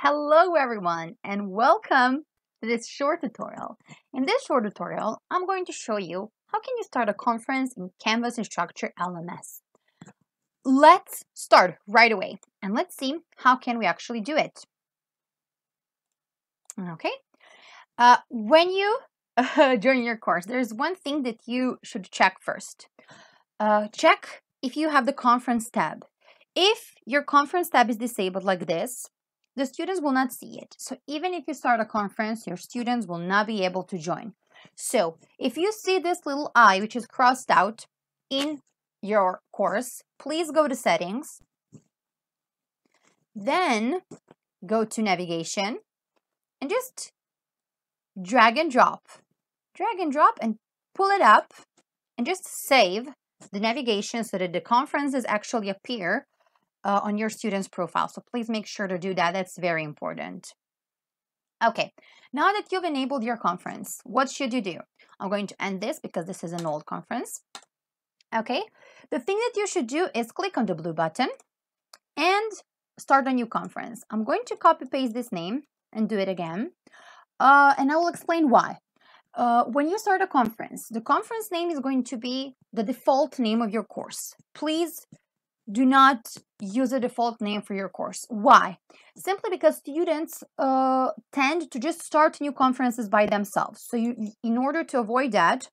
Hello everyone and welcome to this short tutorial. In this short tutorial, I'm going to show you how can you start a conference in Canvas Instructure LMS. Let's start right away and let's see how can we actually do it. Okay, uh, when you uh, join your course, there's one thing that you should check first. Uh, check if you have the conference tab. If your conference tab is disabled like this, the students will not see it. So even if you start a conference, your students will not be able to join. So if you see this little I, which is crossed out in your course, please go to settings. Then go to navigation and just drag and drop. Drag and drop and pull it up and just save the navigation so that the conferences actually appear uh, on your student's profile. So please make sure to do that. That's very important. Okay, now that you've enabled your conference, what should you do? I'm going to end this because this is an old conference. Okay, the thing that you should do is click on the blue button and start a new conference. I'm going to copy paste this name and do it again. Uh, and I will explain why. Uh, when you start a conference, the conference name is going to be the default name of your course. Please do not use a default name for your course. Why? Simply because students uh, tend to just start new conferences by themselves. So you, in order to avoid that,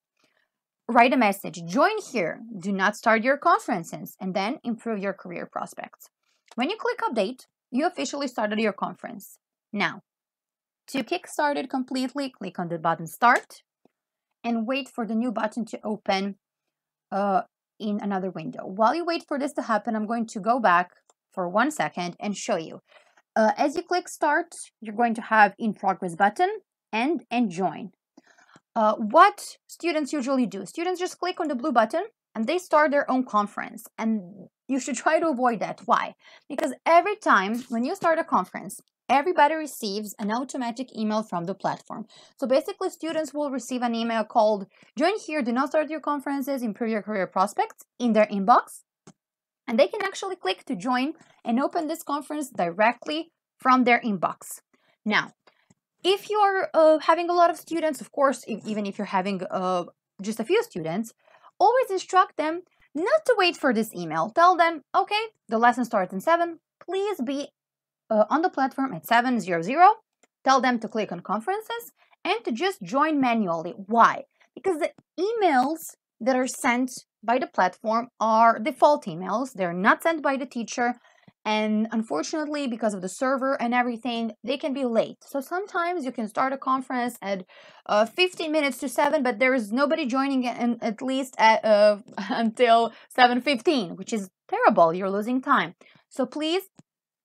write a message, join here, do not start your conferences, and then improve your career prospects. When you click update, you officially started your conference. Now, to kickstart it completely, click on the button start and wait for the new button to open uh, in another window. While you wait for this to happen, I'm going to go back for one second and show you. Uh, as you click start, you're going to have in progress button and and join. Uh, what students usually do, students just click on the blue button and they start their own conference. And you should try to avoid that. Why? Because every time when you start a conference, everybody receives an automatic email from the platform. So basically, students will receive an email called Join here, do not start your conferences, improve your career prospects in their inbox. And they can actually click to join and open this conference directly from their inbox. Now, if you're uh, having a lot of students, of course, if, even if you're having uh, just a few students, always instruct them not to wait for this email. Tell them, okay, the lesson starts in 7. Please be uh, on the platform at 700. Tell them to click on conferences and to just join manually. Why? Because the emails that are sent by the platform are default emails. They're not sent by the teacher. And unfortunately, because of the server and everything, they can be late. So sometimes you can start a conference at uh, 15 minutes to 7, but there is nobody joining in, at least at, uh, until 7.15, which is terrible. You're losing time. So please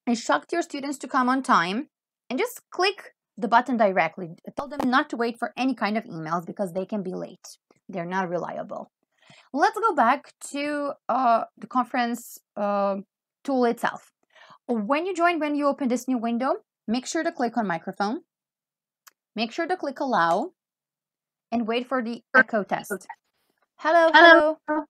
instruct your students to come on time and just click the button directly. Tell them not to wait for any kind of emails because they can be late. They're not reliable. Let's go back to uh, the conference uh, tool itself. When you join, when you open this new window, make sure to click on microphone. Make sure to click allow and wait for the echo test. Hello, hello. hello.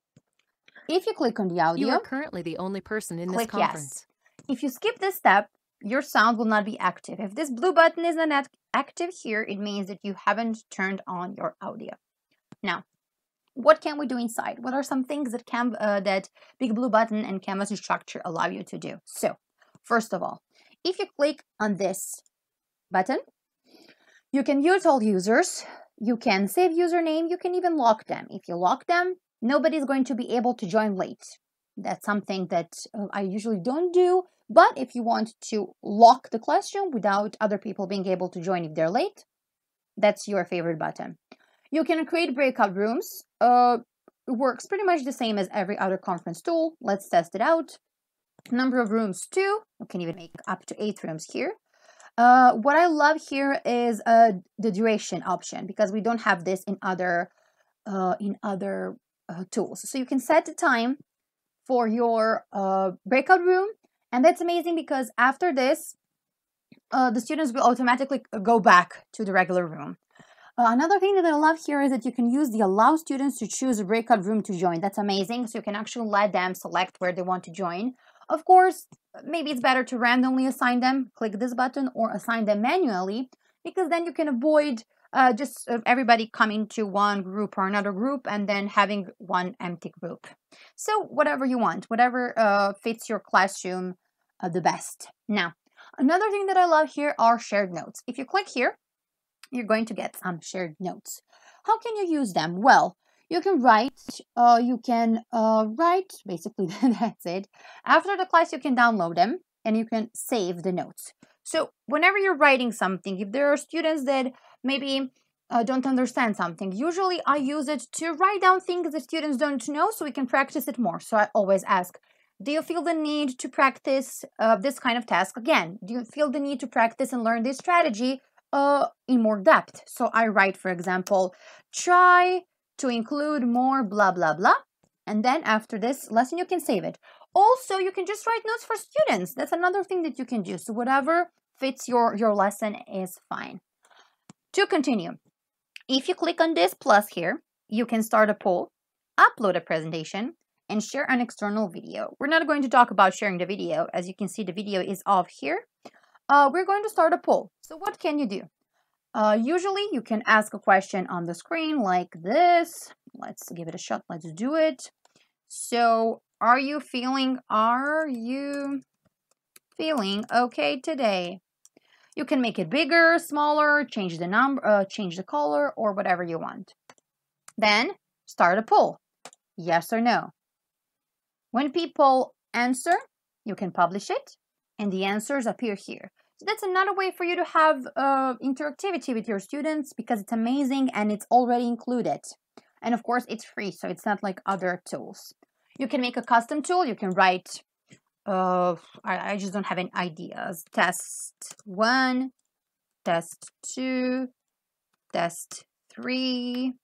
If you click on the audio, you are currently the only person in this conference. Yes. If you skip this step, your sound will not be active. If this blue button is not active here, it means that you haven't turned on your audio. Now, what can we do inside? What are some things that can uh, that Big Blue Button and Canvas Instructure allow you to do? So, first of all, if you click on this button, you can mute all users, you can save username, you can even lock them. If you lock them, nobody's going to be able to join late. That's something that uh, I usually don't do, but if you want to lock the classroom without other people being able to join if they're late, that's your favorite button. You can create breakout rooms. Uh, it works pretty much the same as every other conference tool. Let's test it out. Number of rooms, two. You can even make up to eight rooms here. Uh, what I love here is uh, the duration option because we don't have this in other uh, in other uh, tools. So you can set the time for your uh, breakout room, and that's amazing because after this, uh, the students will automatically go back to the regular room. Uh, another thing that I love here is that you can use the allow students to choose a breakout room to join. That's amazing. So you can actually let them select where they want to join. Of course, maybe it's better to randomly assign them, click this button or assign them manually because then you can avoid uh, just uh, everybody coming to one group or another group and then having one empty group. So whatever you want, whatever uh, fits your classroom uh, the best. Now, another thing that I love here are shared notes. If you click here, you're going to get some shared notes. How can you use them? Well, you can write, uh, you can uh, write, basically that's it. After the class, you can download them and you can save the notes. So whenever you're writing something, if there are students that maybe uh, don't understand something, usually I use it to write down things that students don't know so we can practice it more. So I always ask, do you feel the need to practice uh, this kind of task again? Do you feel the need to practice and learn this strategy uh, in more depth? So I write, for example, try to include more blah, blah, blah. And then after this lesson, you can save it. Also, you can just write notes for students. That's another thing that you can do. So whatever fits your, your lesson is fine. To continue, if you click on this plus here, you can start a poll, upload a presentation, and share an external video. We're not going to talk about sharing the video. As you can see, the video is off here. Uh, we're going to start a poll. So what can you do? Uh, usually you can ask a question on the screen like this. Let's give it a shot. Let's do it. So are you feeling, are you feeling okay today? You can make it bigger, smaller, change the number, uh, change the color or whatever you want. Then start a poll. Yes or no. When people answer, you can publish it and the answers appear here. So that's another way for you to have uh, interactivity with your students because it's amazing and it's already included. And of course, it's free, so it's not like other tools. You can make a custom tool. You can write, I, I just don't have any ideas. Test one, test two, test three,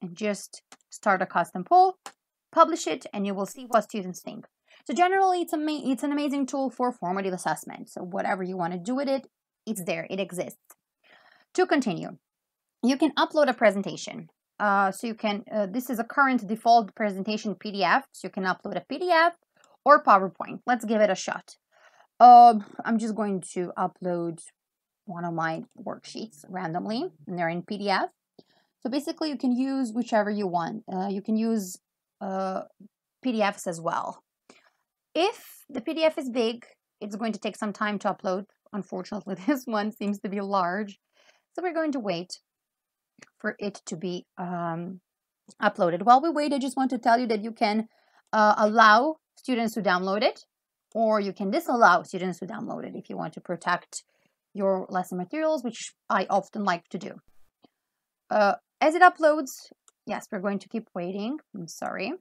and just start a custom poll, publish it, and you will see what students think. So generally, it's, a it's an amazing tool for formative assessment. So whatever you want to do with it, it's there, it exists. To continue, you can upload a presentation. Uh, so you can, uh, this is a current default presentation PDF. So you can upload a PDF or PowerPoint. Let's give it a shot. Uh, I'm just going to upload one of my worksheets randomly, and they're in PDF. So basically, you can use whichever you want. Uh, you can use uh, PDFs as well. If the PDF is big, it's going to take some time to upload. Unfortunately, this one seems to be large. So we're going to wait for it to be um, uploaded. While we wait, I just want to tell you that you can uh, allow students to download it or you can disallow students to download it if you want to protect your lesson materials, which I often like to do. Uh, as it uploads, yes, we're going to keep waiting. I'm sorry.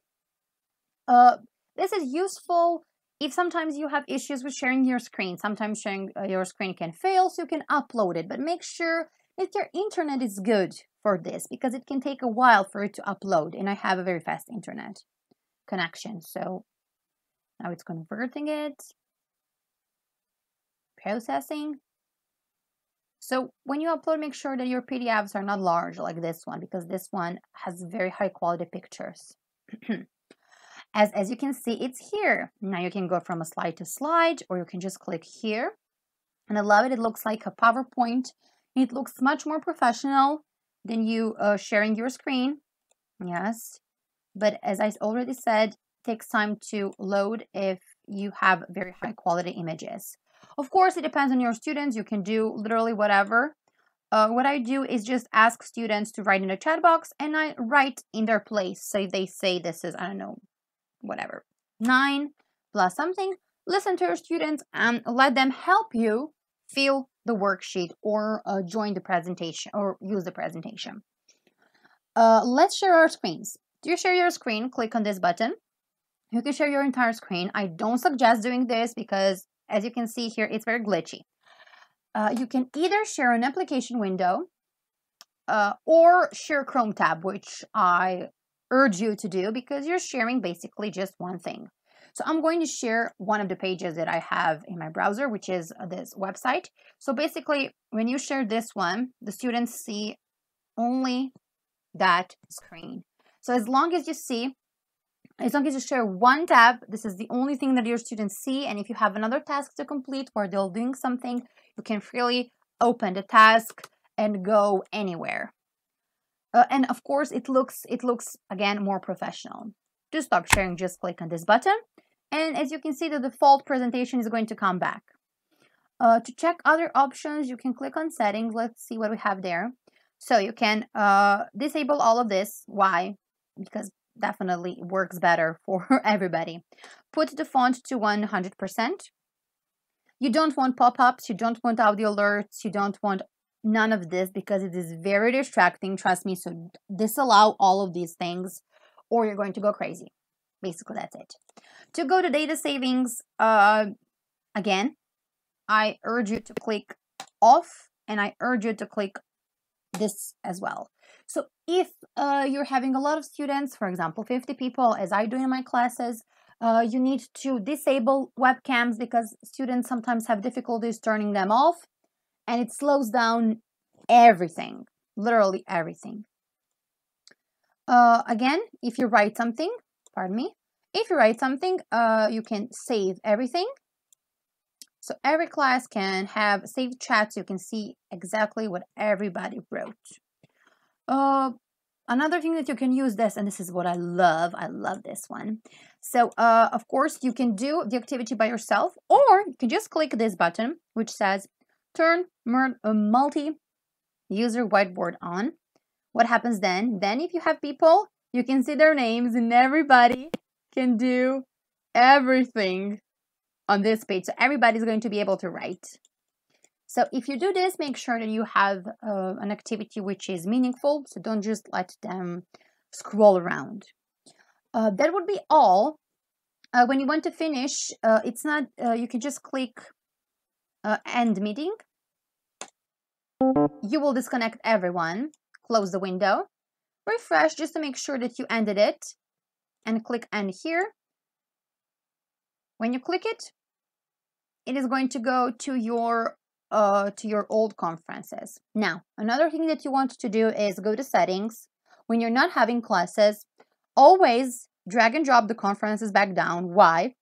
Uh, this is useful if sometimes you have issues with sharing your screen. Sometimes sharing uh, your screen can fail, so you can upload it. But make sure that your internet is good for this because it can take a while for it to upload. And I have a very fast internet connection. So now it's converting it, processing. So when you upload, make sure that your PDFs are not large like this one because this one has very high quality pictures. As, as you can see, it's here. Now you can go from a slide to slide, or you can just click here. And I love it. It looks like a PowerPoint. It looks much more professional than you uh, sharing your screen. Yes. But as I already said, takes time to load if you have very high quality images. Of course, it depends on your students. You can do literally whatever. Uh, what I do is just ask students to write in the chat box and I write in their place. So if they say this is, I don't know, whatever, 9 plus something, listen to your students and let them help you fill the worksheet or uh, join the presentation or use the presentation. Uh, let's share our screens. Do you share your screen? Click on this button. You can share your entire screen. I don't suggest doing this because as you can see here, it's very glitchy. Uh, you can either share an application window uh, or share Chrome tab, which I urge you to do because you're sharing basically just one thing. So I'm going to share one of the pages that I have in my browser, which is this website. So basically, when you share this one, the students see only that screen. So as long as you see long as you share one tab, this is the only thing that your students see. And if you have another task to complete where they're doing something, you can freely open the task and go anywhere. Uh, and of course, it looks, it looks again, more professional. To stop sharing, just click on this button. And as you can see, the default presentation is going to come back. Uh, to check other options, you can click on settings. Let's see what we have there. So you can uh, disable all of this. Why? Because definitely works better for everybody. Put the font to 100%. You don't want pop-ups, you don't want audio alerts, you don't want none of this because it is very distracting, trust me. So disallow all of these things or you're going to go crazy. Basically, that's it. To go to data savings, uh, again, I urge you to click off and I urge you to click this as well. So if uh, you're having a lot of students, for example, 50 people, as I do in my classes, uh, you need to disable webcams because students sometimes have difficulties turning them off and it slows down everything, literally everything. Uh, again, if you write something, pardon me, if you write something, uh, you can save everything. So every class can have saved chats. You can see exactly what everybody wrote. Uh, another thing that you can use this, and this is what I love, I love this one. So, uh, of course, you can do the activity by yourself, or you can just click this button, which says turn multi-user whiteboard on. What happens then? Then if you have people, you can see their names and everybody can do everything on this page. So everybody's going to be able to write. So if you do this, make sure that you have uh, an activity which is meaningful. So don't just let them scroll around. Uh, that would be all. Uh, when you want to finish, uh, it's not, uh, you can just click uh, end meeting. You will disconnect everyone, close the window, refresh just to make sure that you ended it, and click end here. When you click it, it is going to go to your uh, to your old conferences. Now, another thing that you want to do is go to settings. When you're not having classes, always drag and drop the conferences back down. Why?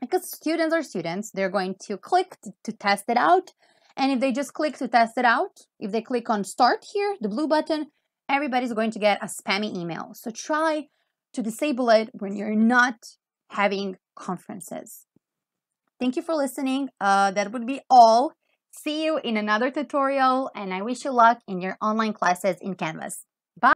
Because students are students. They're going to click to, to test it out. And if they just click to test it out, if they click on start here, the blue button, everybody's going to get a spammy email. So try to disable it when you're not having conferences. Thank you for listening. Uh, that would be all. See you in another tutorial and I wish you luck in your online classes in Canvas.